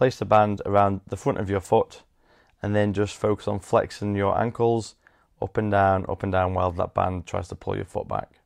place the band around the front of your foot and then just focus on flexing your ankles up and down, up and down while that band tries to pull your foot back.